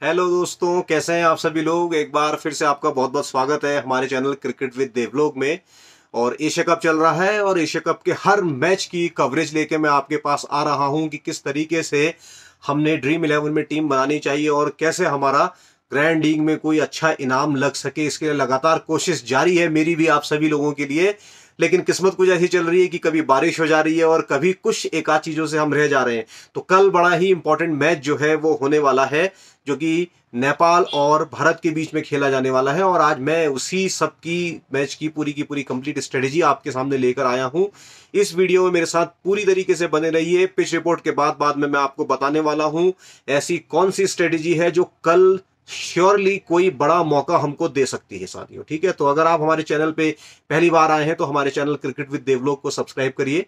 Hello दोस्तों, कैसे हैं आप सभी लोग? एक बार फिर से आपका बहुत बहुत स्वागत है हमारे चैनल क्रिकेट विद देवलोक में। और एशिया कप चल रहा है और एशिया कप के हर मैच की कवरेज लेके मैं आपके पास आ रहा हूँ कि किस तरीके से हमने ड्रीम इलेवन में टीम बनानी चाहिए और कैसे हमारा ग्रैंड लीग में कोई अच्छा इनाम लग सके। इसके लिए लगातार कोशिश जारी है मेरी भी आप सभी लोगों के लिए। लेकिन किस्मत कुछ ऐसी चल रही है कि कभी बारिश हो जा रही है और कभी कुछ एक आध चीज़ों से हम रह जा रहे हैं। तो कल बड़ा ही इंपॉर्टेंट मैच जो है वो होने वाला है, जो कि नेपाल और भारत के बीच में खेला जाने वाला है। और आज मैं उसी सब की मैच की पूरी की पूरी कंप्लीट स्ट्रेटेजी आपके सामने लेकर आया हूँ। इस वीडियो में मेरे साथ पूरी तरीके से बने रहिए। पिच रिपोर्ट के बाद बाद में मैं आपको बताने वाला हूँ, ऐसी कौन सी स्ट्रेटेजी है जो कल श्योरली कोई बड़ा मौका हमको दे सकती है साथियों, ठीक है? तो अगर आप हमारे चैनल पे पहली बार आए हैं तो हमारे चैनल क्रिकेट विद देवलोक को सब्सक्राइब करिए।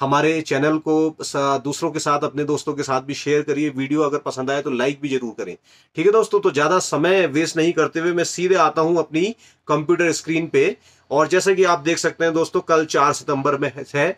हमारे चैनल को दूसरों के साथ, अपने दोस्तों के साथ भी शेयर करिए। वीडियो अगर पसंद आए तो लाइक भी ज़रूर करें। ठीक है दोस्तों तो ज़्यादा समय वेस्ट नहीं करते हुए मैं सीधे आता हूँ अपनी कंप्यूटर स्क्रीन पे। और जैसे कि आप देख सकते हैं दोस्तों, कल चार सितंबर में है।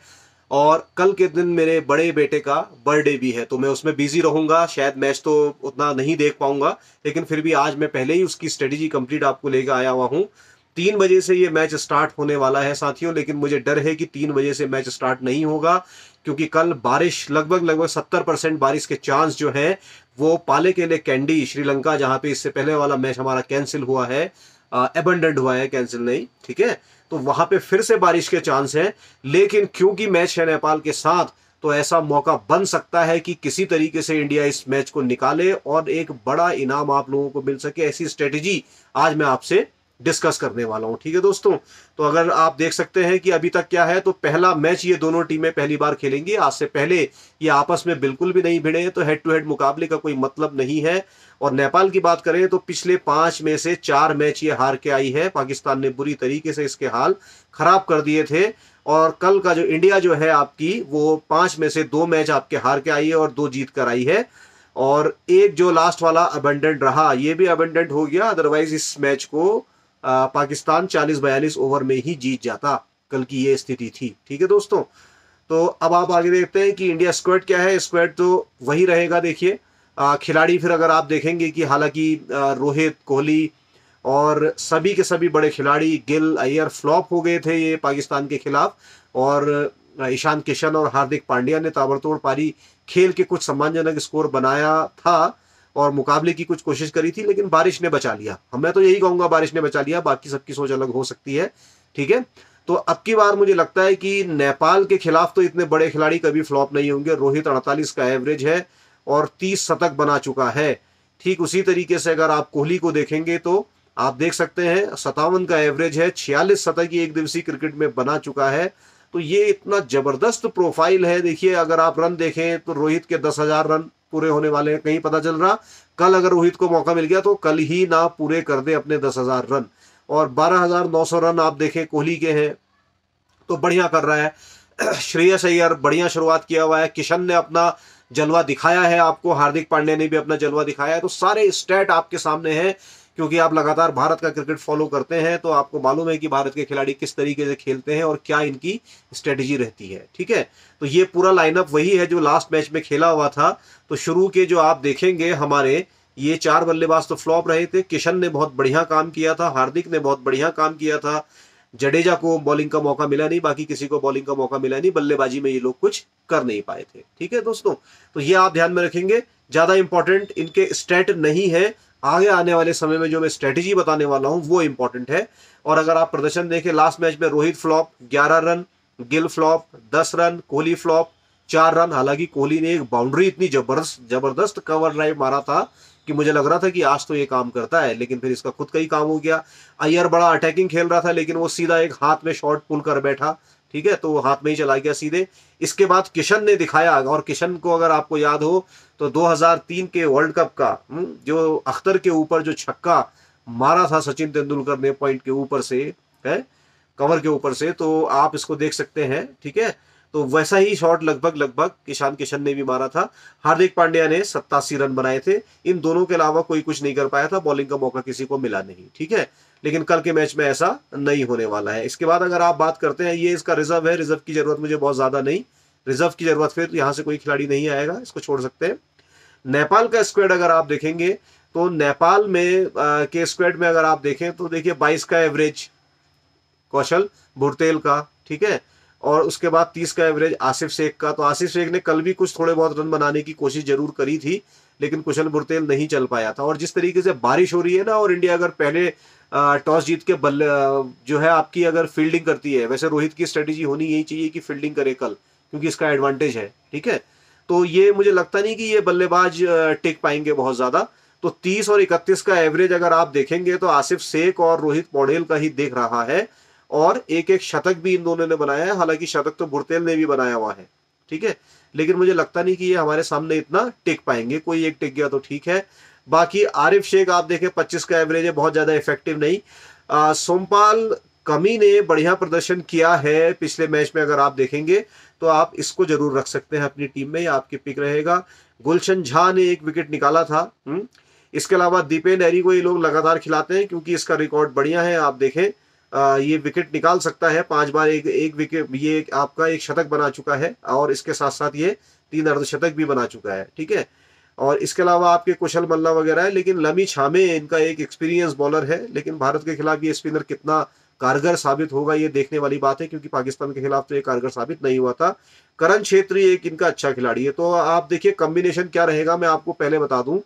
और कल के दिन मेरे बड़े बेटे का बर्थडे भी है तो मैं उसमें बिज़ी रहूँगा। शायद मैच तो उतना नहीं देख पाऊँगा, लेकिन फिर भी आज मैं पहले ही उसकी स्ट्रेटेजी कंप्लीट आपको लेकर आया हुआ हूँ। तीन बजे से ये मैच स्टार्ट होने वाला है साथियों, लेकिन मुझे डर है कि तीन बजे से मैच स्टार्ट नहीं होगा, क्योंकि कल बारिश लगभग लगभग सत्तर परसेंट बारिश के चांस जो है, वो पाले के लिए कैंडी श्रीलंका, जहाँ पे इससे पहले वाला मैच हमारा कैंसिल हुआ है। एबंडेंट हुआ है कैंसिल नहीं, ठीक है? तो वहाँ पे फिर से बारिश के चांस है, लेकिन क्योंकि मैच है नेपाल के साथ तो ऐसा मौका बन सकता है कि किसी तरीके से इंडिया इस मैच को निकाले और एक बड़ा इनाम आप लोगों को मिल सके, ऐसी स्ट्रेटेजी आज मैं आपसे डिस्कस करने वाला हूँ, ठीक है दोस्तों? तो अगर आप देख सकते हैं कि अभी तक क्या है तो पहला मैच ये दोनों टीमें पहली बार खेलेंगी। आज से पहले ये आपस में बिल्कुल भी नहीं भिड़े तो हेड टू हेड मुकाबले का कोई मतलब नहीं है। और नेपाल की बात करें तो पिछले पाँच में से चार मैच ये हार के आई है। पाकिस्तान ने बुरी तरीके से इसके हाल खराब कर दिए थे। और कल का जो इंडिया जो है आपकी, वो पाँच में से दो मैच आपके हार के आई है और दो जीत कर आई है। और एक जो लास्ट वाला अबेंडेंट रहा, ये भी अबेंडेंट हो गया अदरवाइज़ इस मैच को पाकिस्तान 40-42 ओवर में ही जीत जाता, कल की ये स्थिति थी। ठीक है दोस्तों? तो अब आप आगे देखते हैं कि इंडिया स्क्वाड क्या है। स्क्वाड तो वही रहेगा, देखिए। खिलाड़ी फिर अगर आप देखेंगे कि हालाँकि रोहित, कोहली और सभी के सभी बड़े खिलाड़ी, गिल, अय्यर फ्लॉप हो गए थे ये पाकिस्तान के खिलाफ। और ईशान किशन और हार्दिक पांड्या ने ताबड़तोड़ पारी खेल के कुछ सम्मानजनक स्कोर बनाया था। और मुकाबले की कुछ कोशिश करी थी, लेकिन बारिश ने बचा लिया। मैं तो यही कहूँगा, बारिश ने बचा लिया, बाकी सबकी सोच अलग हो सकती है, ठीक है? तो अब की बार मुझे लगता है कि नेपाल के खिलाफ तो इतने बड़े खिलाड़ी कभी फ्लॉप नहीं होंगे। रोहित अड़तालीस का एवरेज है और तीस शतक बना चुका है। ठीक उसी तरीके से अगर आप कोहली को देखेंगे तो आप देख सकते हैं सतावन का एवरेज है, छियालीस शतक एक दिवसीय क्रिकेट में बना चुका है। तो ये इतना ज़बरदस्त प्रोफ़ाइल है, देखिए, अगर आप रन देखें तो रोहित के दस हज़ार रन पूरे होने वाले हैं, कहीं पता चल रहा, कल अगर रोहित को मौका मिल गया तो कल ही ना पूरे कर दे अपने दस हज़ार रन। और बारह हज़ार नौ सौ रन आप देखें, कोहली के हैं तो बढ़िया कर रहा है। श्रेयस अय्यर बढ़िया शुरुआत किया हुआ है। किशन ने अपना जलवा दिखाया है आपको, हार्दिक पांड्या ने भी अपना जलवा दिखाया है। तो सारे स्टेट आपके सामने हैं। क्योंकि आप लगातार भारत का क्रिकेट फॉलो करते हैं तो आपको मालूम है कि भारत के खिलाड़ी किस तरीके से खेलते हैं और क्या इनकी स्ट्रेटेजी रहती है, ठीक है? तो ये पूरा लाइनअप वही है जो लास्ट मैच में खेला हुआ था। तो शुरू के जो आप देखेंगे हमारे, ये चार बल्लेबाज तो फ्लॉप रहे थे। किशन ने बहुत बढ़िया काम किया था, हार्दिक ने बहुत बढ़िया काम किया था। जडेजा को बॉलिंग का मौका मिला नहीं, बाकी किसी को बॉलिंग का मौका मिला नहीं, बल्लेबाजी में ये लोग कुछ कर नहीं पाए थे, ठीक है दोस्तों? तो ये आप ध्यान में रखेंगे, ज़्यादा इंपॉर्टेंट इनके स्टेट नहीं है। आगे आने वाले समय में जो मैं स्ट्रेटेजी बताने वाला हूँ, वो इंपॉर्टेंट है। और अगर आप प्रदर्शन देखें लास्ट मैच में Rohit flop 11 run, Gill flop 10 run, Kohli flop चार रन। हालाँकि कोहली ने एक बाउंड्री इतनी ज़बरदस्त ज़बरदस्त कवर ड्राइव मारा था कि मुझे लग रहा था कि आज तो ये काम करता है, लेकिन फिर इसका खुद का ही काम हो गया। अय्यर बड़ा अटैकिंग खेल रहा था, लेकिन वो सीधा एक हाथ में शॉट पुल कर बैठा, ठीक है? तो हाथ में ही चला गया सीधे। इसके बाद किशन ने दिखाया, और किशन को अगर आपको याद हो तो 2003 के वर्ल्ड कप का हम्म, जो अख्तर के ऊपर जो छक्का मारा था सचिन तेंदुलकर ने पॉइंट के ऊपर से है कवर के ऊपर से तो आप इसको देख सकते हैं ठीक है? तो वैसा ही शॉट लगभग लगभग किशान किशन ने भी मारा था। हार्दिक पांड्या ने सत्तासी रन बनाए थे। इन दोनों के अलावा कोई कुछ नहीं कर पाया था बॉलिंग का मौका किसी को मिला नहीं ठीक है? लेकिन कल के मैच में ऐसा नहीं होने वाला है। इसके बाद अगर आप बात करते हैं ये इसका रिज़र्व है रिज़र्व की ज़रूरत मुझे बहुत ज़्यादा नहीं। रिज़र्व की ज़रूरत फिर यहाँ से कोई खिलाड़ी नहीं आएगा इसको छोड़ सकते हैं। नेपाल का स्क्वाड अगर आप देखेंगे तो नेपाल में आ, के स्क्वाड में अगर आप देखें तो देखिए 22 का एवरेज कौशल बुरतेल का ठीक है? और उसके बाद 30 का एवरेज आसिफ शेख का। तो आसिफ शेख ने कल भी कुछ थोड़े बहुत रन बनाने की कोशिश ज़रूर करी थी लेकिन कुशल बुरतेल नहीं चल पाया था। और जिस तरीके से बारिश हो रही है ना और इंडिया अगर पहले टॉस जीत के बल्ले जो है आपकी अगर फील्डिंग करती है वैसे रोहित की स्ट्रेटेजी होनी यही चाहिए कि फील्डिंग करे कल क्योंकि इसका एडवांटेज है ठीक है? तो ये मुझे लगता नहीं कि ये बल्लेबाज टिक पाएँगे बहुत ज़्यादा। तो 30 और 31 का एवरेज अगर आप देखेंगे तो आसिफ शेख और रोहित पौडेल का ही देख रहा है। और एक एक शतक भी इन दोनों ने बनाया है। हालाँकि शतक तो बुरतेल ने भी बनाया हुआ है, ठीक है? लेकिन मुझे लगता नहीं कि ये हमारे सामने इतना टिक पाएँगे। कोई एक टिक गया तो ठीक है। बाकी आरिफ शेख, आप देखें 25 का एवरेज है, बहुत ज़्यादा इफ़ेक्टिव नहीं। सोमपाल कमी ने बढ़िया प्रदर्शन किया है पिछले मैच में, अगर आप देखेंगे। तो आप इसको ज़रूर रख सकते हैं अपनी टीम में आपकी पिक रहेगा गुलशन झा ने एक विकेट निकाला था? हम्म? इसके अलावा दीपेन एरी को ये लोग लगातार खिलाते हैं क्योंकि इसका रिकॉर्ड बढ़िया है आप देखें आ, ये विकेट निकाल सकता है पाँच बार एक एक विकेट ये आपका एक शतक बना चुका है और इसके साथ साथ ये तीन अर्धशतक भी बना चुका है ठीक है और इसके अलावा आपके कुशल मल्ला वगैरह है लेकिन लमी छामे इनका एक एक्सपीरियंस बॉलर है लेकिन भारत के खिलाफ ये स्पिनर कितना कारगर साबित होगा ये देखने वाली बात है, क्योंकि पाकिस्तान के खिलाफ तो ये कारगर साबित नहीं हुआ था। करण छेत्री एक इनका अच्छा खिलाड़ी है। तो आप देखिए कॉम्बिनेशन क्या रहेगा, मैं आपको पहले बता दूँ।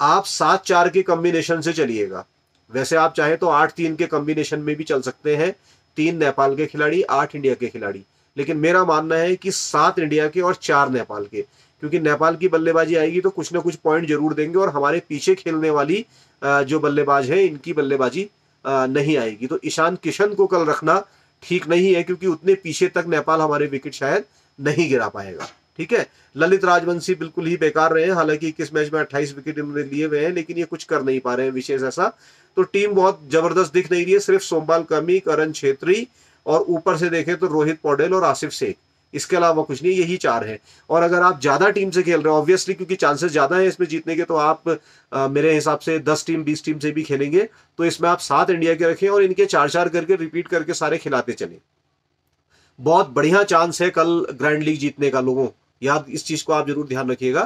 आप सात चार के कॉम्बिनेशन से चलिएगा। वैसे आप चाहे तो आठ तीन के कॉम्बिनेशन में भी चल सकते हैं। तीन नेपाल के खिलाड़ी, आठ इंडिया के खिलाड़ी। लेकिन मेरा मानना है कि सात इंडिया के और चार नेपाल के, क्योंकि नेपाल की बल्लेबाजी आएगी तो कुछ ना कुछ पॉइंट ज़रूर देंगे और हमारे पीछे खेलने वाली जो बल्लेबाज है, इनकी बल्लेबाजी नहीं आएगी। तो ईशान किशन को कल रखना ठीक नहीं है, क्योंकि उतने पीछे तक नेपाल हमारे विकेट शायद नहीं गिरा पाएगा। ठीक है? ललित राजवंशी बिल्कुल ही बेकार रहे हैं, हालाँकि इक्कीस मैच में अट्ठाईस विकेट इन्होंने लिए हुए हैं, लेकिन ये कुछ कर नहीं पा रहे हैं विशेष ऐसा। तो टीम बहुत ज़बरदस्त दिख नहीं रही है, सिर्फ़ सोमपाल कमी, करण छेत्री, और ऊपर से देखें तो रोहित पौडेल और आसिफ शेख। इसके अलावा कुछ नहीं यही चार है। और अगर आप ज़्यादा टीम से खेल रहे हो ऑब्वियसली क्योंकि चांसेस ज़्यादा हैं इसमें जीतने के तो आप आ, मेरे हिसाब से दस टीम बीस टीम से भी खेलेंगे। तो इसमें आप सात इंडिया के रखें और इनके चार चार करके रिपीट करके सारे खिलाते चले। बहुत बढ़िया चांस है कल ग्रैंड लीग जीतने का लोगों। याद इस चीज़ को आप ज़रूर ध्यान रखिएगा।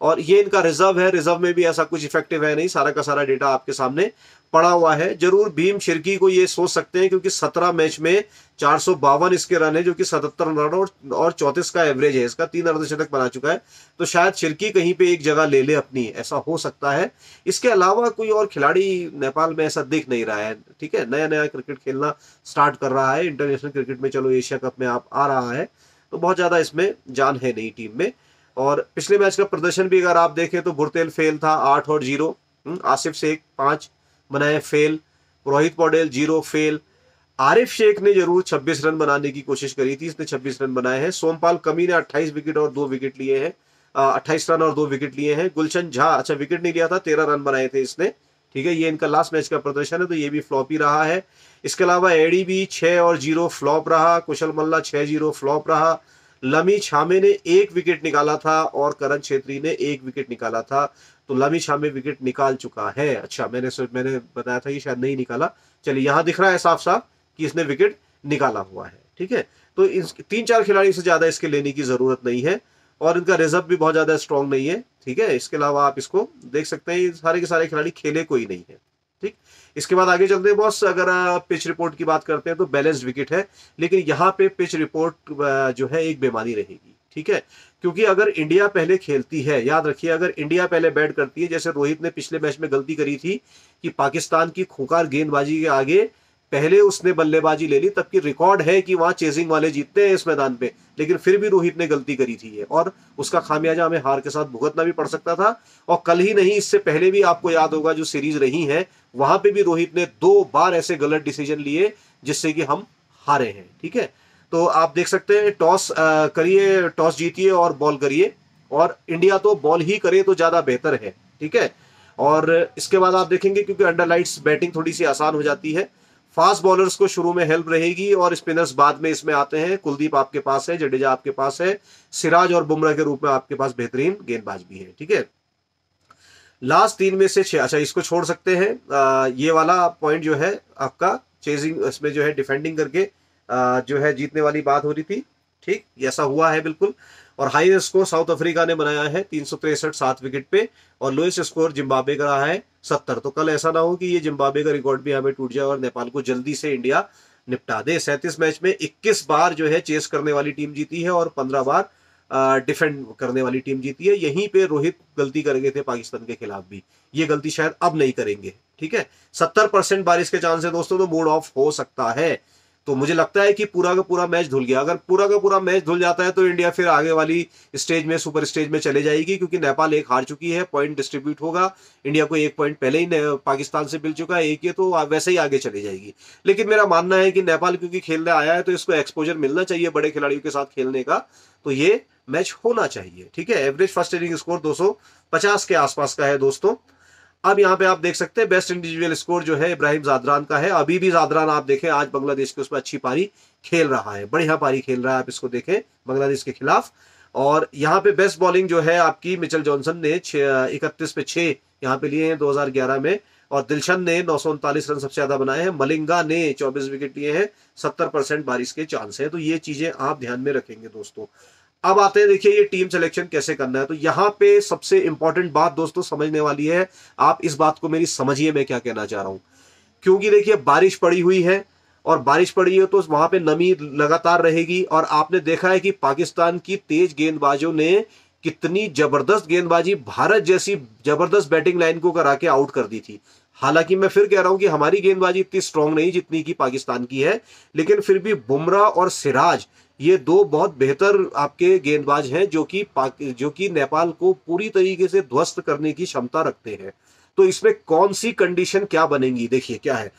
और ये इनका रिज़र्व है रिज़र्व में भी ऐसा कुछ इफ़ेक्टिव है नहीं सारा का सारा डेटा आपके सामने पड़ा हुआ है। ज़रूर भीम शिरकी को ये सोच सकते हैं क्योंकि सत्रह मैच में चार सौ बावन इसके रन है जो कि सतहत्तर रन और, और चौतीस का एवरेज है। इसका तीन अर्धशतक बना चुका है। तो शायद शिरकी कहीं पे एक जगह ले ले अपनी ऐसा हो सकता है। इसके अलावा कोई और खिलाड़ी नेपाल में ऐसा दिख नहीं रहा है ठीक है? नया नया क्रिकेट खेलना स्टार्ट कर रहा है। इंटरनेशनल क्रिकेट में चलो एशिया कप में आप आ रहा है। तो बहुत ज़्यादा इसमें जान है नई टीम में। और पिछले मैच का प्रदर्शन भी अगर आप देखें तो बुरतेल फेल था आठ और ज़ीरो। हम्म, आसिफ शेख पाँच बनाए fail. Rohit Paudel zero fail. Arif Sheikh ने ज़रूर 26 रन बनाने की कोशिश करी थी इसने 26 रन बनाए हैं। सोमपाल कमी ने 28 विकेट और दो विकेट लिए हैं। अट्ठाईस रन और दो विकेट लिए हैं। गुलशन झा अच्छा विकेट नहीं लिया था तेरह रन बनाए थे इसने। ठीक है ये इनका लास्ट मैच का प्रदर्शन है तो ये भी फ्लॉप ही रहा है। इसके अलावा एडी भी छह और ज़ीरो फ्लॉप रहा कुशल मल्ला छह ज़ीरो फ्लॉप रहा। लमी छामे ने एक विकेट निकाला था और करण छेत्री ने एक विकेट निकाला था। तो लमी छामे विकेट निकाल चुका है। अच्छा मैंने मैंने बताया था कि शायद नहीं निकाला। चलिए, यहाँ दिख रहा है साफ़ साफ़ कि इसने विकेट निकाला हुआ है। ठीक है? तो इस तीन चार खिलाड़ी से ज़्यादा इसके लेने की ज़रूरत नहीं है और इनका रिज़र्व भी बहुत ज़्यादा स्ट्रॉन्ग नहीं है। ठीक है? इसके अलावा आप इसको देख सकते हैं सारे के सारे खिलाड़ी खेले कोई नहीं है। ठीक? इसके बाद आगे चलते हैं बॉस अगर पिच रिपोर्ट की बात करते हैं तो बैलेंस्ड विकेट है, लेकिन यहाँ पे पिच रिपोर्ट जो है एक बेमानी रहेगी, ठीक है? क्योंकि अगर इंडिया पहले खेलती है, याद रखिए, अगर इंडिया पहले बैट करती है, जैसे रोहित ने पिछले मैच में गलती करी थी कि पाकिस्तान की खूंखार गेंदबाजी के आगे पहले उसने बल्लेबाजी ले ली, तब की रिकॉर्ड है कि वहाँ चेजिंग वाले जीतते हैं इस मैदान पे, लेकिन फिर भी रोहित ने गलती करी थी है और उसका खामियाजा हमें हार के साथ भुगतना भी पड़ सकता था। और कल ही नहीं, इससे पहले भी आपको याद होगा जो सीरीज़ रही है, वहाँ पे भी रोहित ने दो बार ऐसे गलत डिसीज़न लिए, जिससे कि हम हारे हैं, ठीक है? तो आप देख सकते हैं टॉस करिए टॉस जीतिए और बॉल करिए। और इंडिया तो बॉल ही करे तो ज़्यादा बेहतर है, ठीक है? और इसके बाद आप देखेंगे, क्योंकि अंडर लाइट्स बैटिंग थोड़ी सी आसान हो जाती है। फास्ट बॉलर्स को शुरू में हेल्प रहेगी और स्पिनर्स बाद में इसमें आते हैं। कुलदीप आपके पास है जडेजा आपके पास है सिराज और बुमराह के रूप में आपके पास बेहतरीन गेंदबाज भी है ठीक है? लास्ट तीन में से छह अच्छा इसको छोड़ सकते हैं। आ, ये वाला पॉइंट जो है आपका चेजिंग इसमें जो है डिफेंडिंग करके आ, जो है जीतने वाली बात हो रही थी ठीक? ऐसा हुआ है बिल्कुल। और हाई स्कोर साउथ अफ्रीका ने बनाया है तीन सात विकेट पे और लोएस्ट स्कोर जिम्बाब्वे का रहा है सत्तर। तो कल ऐसा ना हो कि ये जिम्बाब्वे का रिकॉर्ड भी हमें टूट जाए और नेपाल को जल्दी से इंडिया निपटा दे। सैंतीस मैच में 21 बार जो है चेस करने वाली टीम जीती है और 15 बार डिफेंड करने वाली टीम जीती है। यहीं पे रोहित गलती कर गए थे पाकिस्तान के खिलाफ भी। ये गलती शायद अब नहीं करेंगे, ठीक है? सत्तर परसेंट बारिश के चांस है दोस्तों तो मूड ऑफ़ हो सकता है। तो मुझे लगता है कि पूरा का पूरा मैच धुल गया। अगर पूरा का पूरा मैच धुल जाता है तो इंडिया फिर आगे वाली स्टेज में, सुपर स्टेज में चले जाएगी, क्योंकि नेपाल एक हार चुकी है, पॉइंट डिस्ट्रीब्यूट होगा। इंडिया को एक पॉइंट पहले ही पाकिस्तान से मिल चुका है, एक ये तो वैसे ही आगे चले जाएगी। लेकिन मेरा मानना है कि नेपाल क्योंकि खेलने आया है तो इसको एक्सपोजर मिलना चाहिए बड़े खिलाड़ियों के साथ खेलने का। तो ये मैच होना चाहिए, ठीक है? एवरेज फ़र्स्ट इनिंग स्कोर दो सौ पचास के आसपास का है दोस्तों। अब यहाँ पे आप देख सकते हैं बेस्ट इंडिविजुअल स्कोर जो है इब्राहिम जादरान का है। अभी भी जादरान आप देखें, आज बांग्लादेश के उसमें अच्छी पारी खेल रहा है, बढ़िया पारी खेल रहा है, आप इसको देखें बांग्लादेश के खिलाफ। और यहाँ पे बेस्ट बॉलिंग जो है आपकी मिचल जॉनसन ने इकतीस पे छह यहाँ पे लिए हैं 2011 में। और दिलशन ने नौ रन सबसे ज़्यादा बनाए हैं। मलिंगा ने 24 विकेट लिए हैं 70 परसेंट बारिश के चांस है। तो ये चीज़ें आप ध्यान में रखेंगे दोस्तों। अब आते हैं, देखिए, ये टीम सिलेक्शन कैसे करना है। तो यहाँ पे सबसे इंपॉर्टेंट बात दोस्तों समझने वाली है, आप इस बात को मेरी समझिए मैं क्या कहना चाह रहा हूँ। क्योंकि देखिए, बारिश पड़ी हुई है और बारिश पड़ी है तो वहाँ पे नमी लगातार रहेगी और आपने देखा है कि पाकिस्तान की तेज गेंदबाजों ने कितनी ज़बरदस्त गेंदबाजी भारत जैसी ज़बरदस्त बैटिंग लाइन को करा के आउट कर दी थी। हालाँकि मैं फिर कह रहा हूँ कि हमारी गेंदबाजी इतनी स्ट्रांग नहीं जितनी की पाकिस्तान की है, लेकिन फिर भी बुमराह और सिराज ये दो बहुत बेहतर आपके गेंदबाज हैं जो कि जो कि नेपाल को पूरी तरीके से ध्वस्त करने की क्षमता रखते हैं। तो इसमें कौन सी कंडीशन क्या बनेगी? देखिए, क्या है?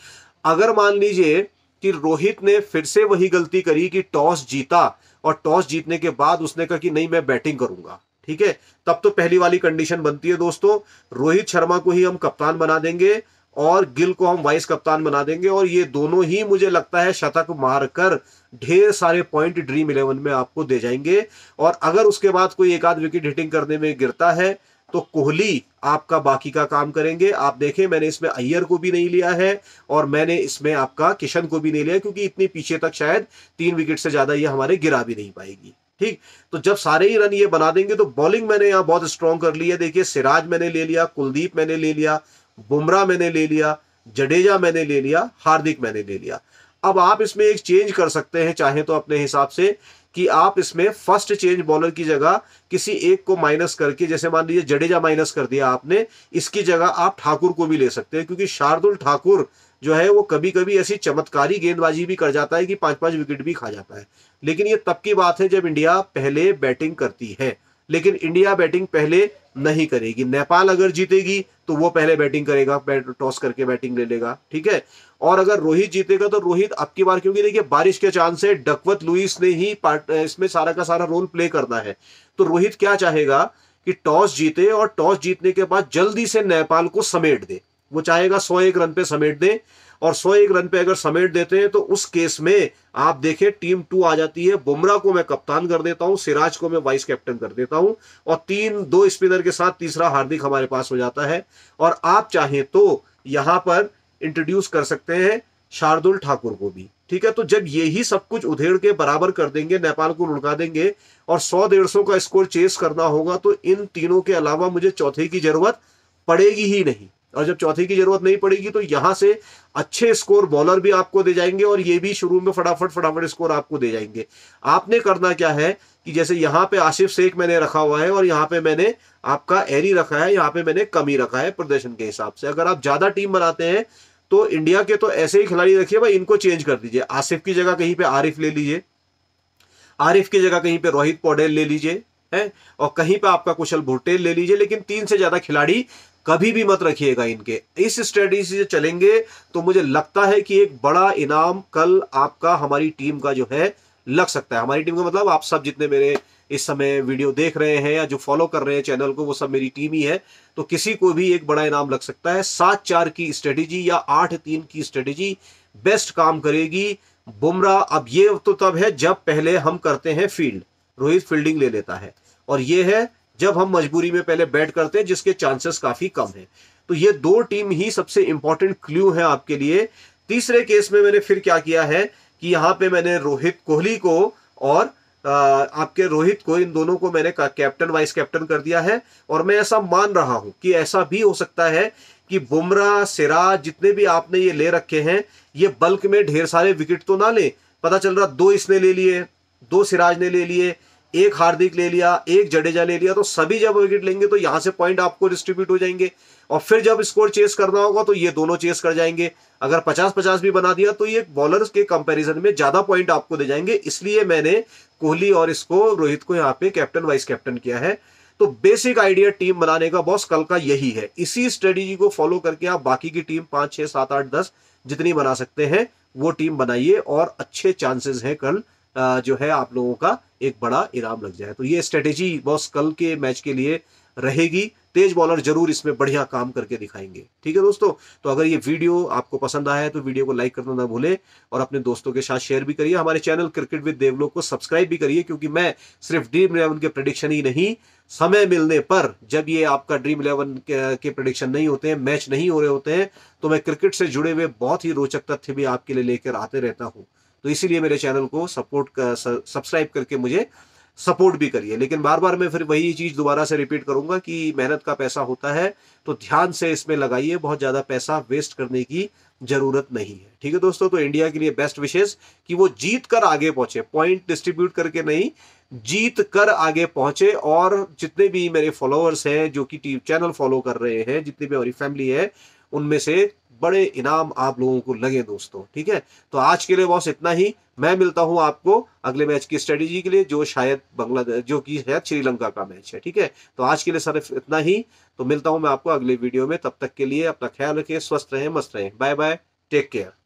अगर मान लीजिए कि रोहित ने फिर से वही गलती करी कि टॉस जीता और टॉस जीतने के बाद उसने कहा कि नहीं, मैं बैटिंग करूँगा, ठीक है? तब तो पहली वाली कंडीशन बनती है दोस्तों। रोहित शर्मा को ही हम कप्तान बना देंगे। और गिल को हम वाइस कप्तान बना देंगे। और ये दोनों ही मुझे लगता है शतक मारकर ढेर सारे पॉइंट ड्रीम इलेवन में आपको दे जाएँगे। और अगर उसके बाद कोई एक आध विकेट हिटिंग करने में गिरता है तो कोहली आपका बाकी का काम करेंगे। आप देखें, मैंने इसमें अय्यर को भी नहीं लिया है और मैंने इसमें आपका किशन को भी नहीं लिया, क्योंकि इतनी पीछे तक शायद तीन विकेट से ज़्यादा ये हमारे गिरा भी नहीं पाएगी। ठीक? तो जब सारे ही रन ये बना देंगे तो बॉलिंग मैंने यहाँ बहुत स्ट्रॉन्ग कर ली है। देखिए, सिराज मैंने ले लिया, कुलदीप मैंने ले लिया बुमराह मैंने ले लिया, जडेजा मैंने ले लिया, हार्दिक मैंने ले लिया। अब आप इसमें एक चेंज कर सकते हैं, चाहे तो अपने हिसाब से कि आप इसमें फ़र्स्ट चेंज बॉलर की जगह किसी एक को माइनस करके, जैसे मान लीजिए जडेजा माइनस कर दिया आपने, इसकी जगह आप ठाकुर को भी ले सकते हैं, क्योंकि शार्दुल ठाकुर जो है वो कभी कभी ऐसी चमत्कारी गेंदबाजी भी कर जाता है कि पाँच पाँच विकेट भी खा जाता है। लेकिन ये तब की बात है जब इंडिया पहले बैटिंग करती है। लेकिन इंडिया बैटिंग पहले नहीं करेगी। नेपाल अगर जीतेगी तो वो पहले बैटिंग करेगा टॉस करके बैटिंग ले लेगा, ठीक है? और अगर रोहित जीतेगा तो रोहित अब की बार, क्योंकि देखिए, बारिश के चांस है, डकवत लुइस ने ही इसमें सारा का सारा रोल प्ले करना है। तो रोहित क्या चाहेगा कि टॉस जीते और टॉस जीतने के बाद जल्दी से नेपाल को समेट दे। वो चाहेगा सौ एक रन पे समेट दे। और सौ एक रन पे अगर समेट देते हैं तो उस केस में आप देखें, टीम टू आ जाती है। बुमराह को मैं कप्तान कर देता हूँ, सिराज को मैं वाइस कैप्टन कर देता हूँ, और तीन, दो स्पिनर के साथ तीसरा हार्दिक हमारे पास हो जाता है। और आप चाहें तो यहाँ पर इंट्रोड्यूस कर सकते हैं शार्दुल ठाकुर को भी। ठीक है तो जब यही सब कुछ उधेड़ के बराबर कर देंगे, नेपाल को लुढ़का देंगे, और सौ डेढ़ सौ का स्कोर चेस करना होगा तो इन तीनों के अलावा मुझे चौथे की ज़रूरत पड़ेगी ही नहीं। और जब चौथे की ज़रूरत नहीं पड़ेगी तो यहाँ से अच्छे स्कोर बॉलर भी आपको दे जाएँगे और ये भी शुरू में फटाफट फटाफट स्कोर आपको दे जाएँगे। आपने करना क्या है कि जैसे यहाँ पे आसिफ शेख मैंने रखा हुआ है और यहाँ पे मैंने आपका एरी रखा है, यहाँ पे मैंने कमी रखा है प्रदर्शन के हिसाब से। अगर आप ज़्यादा टीम बनाते हैं तो इंडिया के तो ऐसे ही खिलाड़ी रखिए, भाई इनको चेंज कर दीजिए। आसिफ की जगह कहीं पे आरिफ ले लीजिए, आरिफ की जगह कहीं पे रोहित पौडेल ले लीजिए, है, और कहीं पे आपका कुशल भुट्टेल ले लीजिए, लेकिन तीन से ज़्यादा खिलाड़ी कभी भी मत रखिएगा इनके। इस स्ट्रेटेजी से चलेंगे तो मुझे लगता है कि एक बड़ा इनाम कल आपका, हमारी टीम का जो है, लग सकता है। हमारी टीम का मतलब आप सब जितने मेरे इस समय वीडियो देख रहे हैं या जो फॉलो कर रहे हैं चैनल को, वो सब मेरी टीम ही है। तो किसी को भी एक बड़ा इनाम लग सकता है। सात चार की स्ट्रेटेजी या आठ तीन की स्ट्रेटेजी बेस्ट काम करेगी। बुमराह, अब ये तो तब है जब पहले हम करते हैं फ़ील्ड रोहित फील्डिंग ले लेता है। और ये है जब हम मजबूरी में पहले बैट करते हैं, जिसके चांसेस काफ़ी कम है। तो ये दो टीम ही सबसे इंपॉर्टेंट क्ल्यू है आपके लिए। तीसरे केस में मैंने फिर क्या किया है कि यहाँ पे मैंने रोहित कोहली को और आपके रोहित को, इन दोनों को मैंने कैप्टन वाइस कैप्टन कर दिया है। और मैं ऐसा मान रहा हूँ कि ऐसा भी हो सकता है कि बुमराह सिराज जितने भी आपने ये ले रखे हैं, ये बल्क में ढेर सारे विकेट तो ना ले। पता चल रहा दो इसने ले लिए, दो सिराज ने ले लिए एक हार्दिक ले लिया, एक जडेजा ले लिया तो सभी जब विकेट लेंगे तो यहाँ से पॉइंट आपको डिस्ट्रीब्यूट हो जाएँगे। और फिर जब स्कोर चेस करना होगा तो ये दोनों चेस कर जाएँगे। अगर 50 50 भी बना दिया तो ये बॉलर्स के कंपैरिजन में ज़्यादा पॉइंट आपको दे जाएँगे। इसलिए मैंने कोहली और इसको रोहित को यहाँ पे कैप्टन वाइस कैप्टन किया है। तो बेसिक आइडिया टीम बनाने का बॉस कल का यही है। इसी स्ट्रेटेजी को फॉलो करके आप बाकी की टीम पाँच, छह, सात, आठ, दस जितनी बना सकते हैं, वो टीम बनाइए और अच्छे चांसेस हैं कल जो है आप लोगों का एक बड़ा इनाम लग जाए। तो ये स्ट्रेटेजी बॉस कल के मैच के लिए रहेगी। तेज बॉलर ज़रूर इसमें बढ़िया काम करके दिखाएँगे। ठीक है दोस्तों? तो अगर ये वीडियो आपको पसंद आया है तो वीडियो को लाइक करना ना भूले और अपने दोस्तों के साथ शेयर भी करिए। हमारे चैनल क्रिकेट विद देवलोक को सब्सक्राइब भी करिए, क्योंकि मैं सिर्फ़ ड्रीम इलेवन के प्रडिक्शन ही नहीं, समय मिलने पर जब ये आपका ड्रीम इलेवन के प्रडिक्शन नहीं होते हैं मैच नहीं हो रहे होते हैं तो मैं क्रिकेट से जुड़े हुए बहुत ही रोचक तथ्य भी आपके लिए लेकर आते रहता हूँ। तो इसीलिए मेरे चैनल को सपोर्ट कर सब्सक्राइब करके मुझे सपोर्ट भी करिए। लेकिन बार बार मैं फिर वही चीज़ दोबारा से रिपीट करूँगा कि मेहनत का पैसा होता है तो ध्यान से इसमें लगाइए, बहुत ज़्यादा पैसा वेस्ट करने की ज़रूरत नहीं है। ठीक है दोस्तों तो इंडिया के लिए बेस्ट विशेष कि वो जीत कर आगे पहुँचे, पॉइंट डिस्ट्रीब्यूट करके नहीं, जीत कर आगे पहुँचे और जितने भी मेरे फॉलोअर्स हैं, जो कि टीम चैनल फॉलो कर रहे हैं, जितनी भी हमारी फैमिली है, उनमें से बड़े इनाम आप लोगों को लगे दोस्तों, ठीक है? तो आज के लिए बॉस इतना ही। मैं मिलता हूँ आपको अगले मैच की स्ट्रेटेजी के लिए, जो शायद बांग्लादेश जो कि है श्रीलंका का मैच है, ठीक है? तो आज के लिए सिर्फ़ इतना ही। तो मिलता हूँ मैं आपको अगले वीडियो में। तब तक के लिए अपना ख्याल रखें स्वस्थ रहें, मस्त रहें। Bye bye take care